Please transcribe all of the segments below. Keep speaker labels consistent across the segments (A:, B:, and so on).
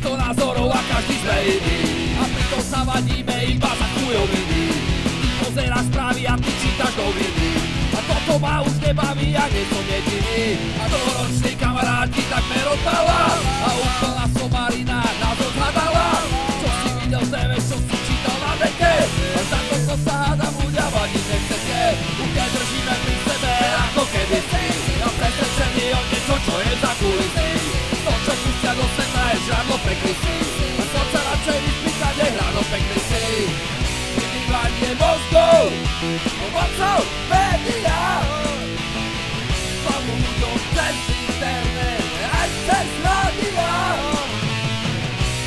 A: sto názorov a každý sme iný. A pritom sa vadíme iba za chujoviny. Ty pozeráš správy a ty čítaš noviny A toto ma už nebaví, ja nie som jediný. A dlhoročný je žiadno peklisy A sa radšej vyspýtať je hráno pekný si. Vymývanie mozgov Pomocou média. Slavu ľuďom cez internet Aj cez rádia.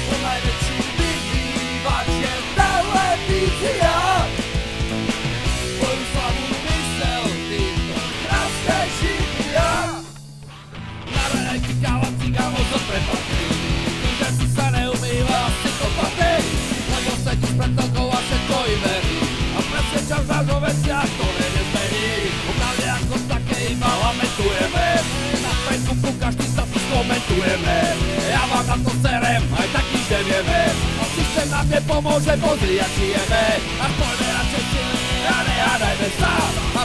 A: To najväčší vymývač je televízia Svoju slavu mysel týmto krásne živia. Na reality galactic a mozog prepatrí Na to serem, aj tak nič nevieme A systém nám nepomôže, pozri, jak žijeme. A poďme radšej silne a nehádajme sa A